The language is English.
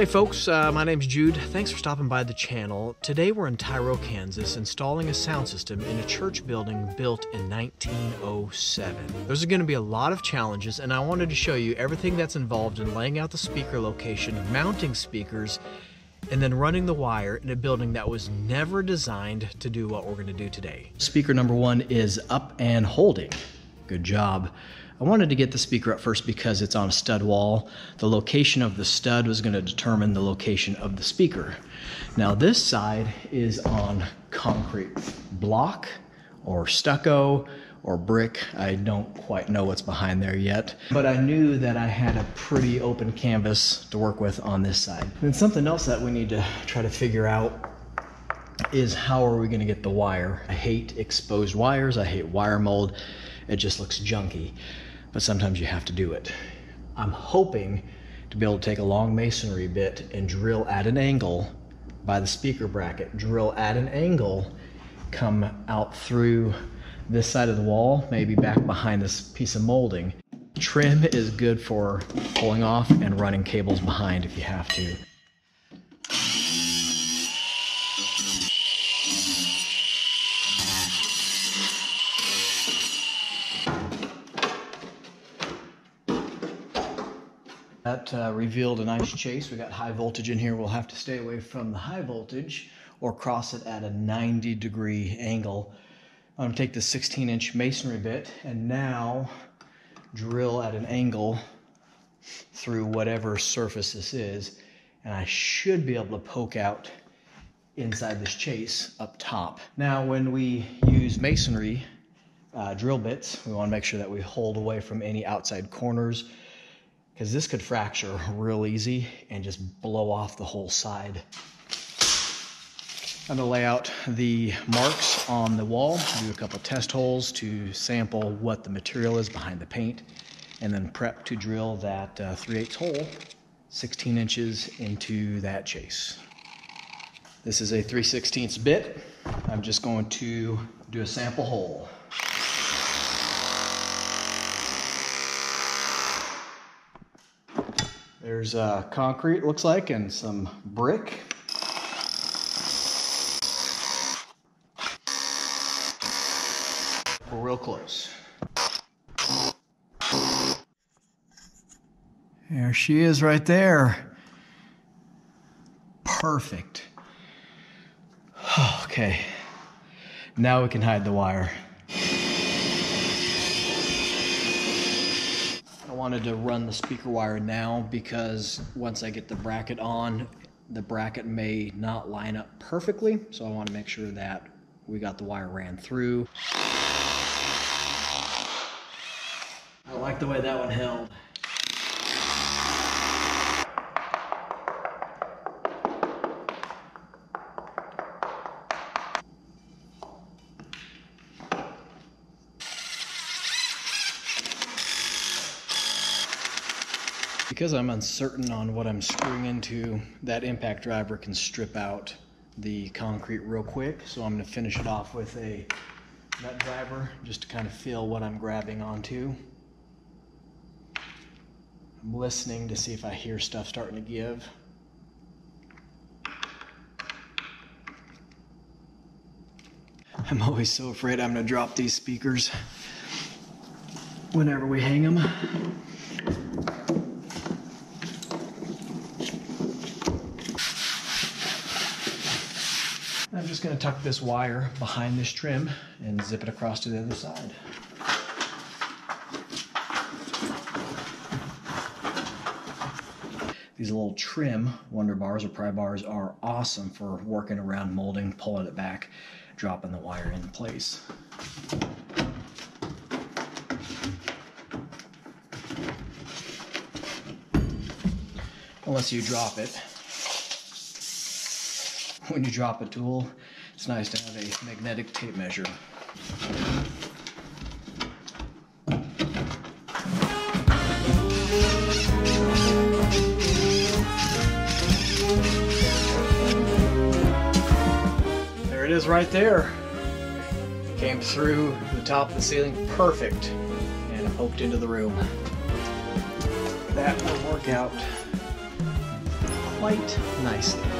Hey folks, uh, my name's Jude. Thanks for stopping by the channel. Today we're in Tyro, Kansas, installing a sound system in a church building built in 1907. There's going to be a lot of challenges, and I wanted to show you everything that's involved in laying out the speaker location, mounting speakers, and then running the wire in a building that was never designed to do what we're going to do today. Speaker number one is up and holding. Good job. I wanted to get the speaker up first because it's on a stud wall. The location of the stud was going to determine the location of the speaker. Now this side is on concrete block or stucco or brick. I don't quite know what's behind there yet, but I knew that I had a pretty open canvas to work with on this side. And something else that we need to try to figure out is how are we going to get the wire? I hate exposed wires. I hate wire mold. It just looks junky but sometimes you have to do it. I'm hoping to be able to take a long masonry bit and drill at an angle by the speaker bracket, drill at an angle, come out through this side of the wall, maybe back behind this piece of molding. Trim is good for pulling off and running cables behind if you have to. That uh, revealed a nice chase. We got high voltage in here. We'll have to stay away from the high voltage or cross it at a 90 degree angle. I'm gonna take the 16 inch masonry bit and now drill at an angle through whatever surface this is. And I should be able to poke out inside this chase up top. Now, when we use masonry uh, drill bits, we wanna make sure that we hold away from any outside corners because this could fracture real easy and just blow off the whole side. I'm gonna lay out the marks on the wall, do a couple test holes to sample what the material is behind the paint, and then prep to drill that uh, 3 8 hole 16 inches into that chase. This is a 3 16 bit. I'm just going to do a sample hole. There's uh, concrete, looks like, and some brick. We're real close. There she is right there. Perfect. Okay. Now we can hide the wire. Wanted to run the speaker wire now because once I get the bracket on, the bracket may not line up perfectly. So I want to make sure that we got the wire ran through. I like the way that one held. Because I'm uncertain on what I'm screwing into, that impact driver can strip out the concrete real quick. So I'm gonna finish it off with a nut driver just to kind of feel what I'm grabbing onto. I'm listening to see if I hear stuff starting to give. I'm always so afraid I'm gonna drop these speakers whenever we hang them. Just going to tuck this wire behind this trim and zip it across to the other side. These little trim wonder bars or pry bars are awesome for working around molding, pulling it back, dropping the wire in place. Unless you drop it, when you drop a tool, it's nice to have a magnetic tape measure. There it is right there. Came through the top of the ceiling perfect and poked into the room. That will work out quite nicely.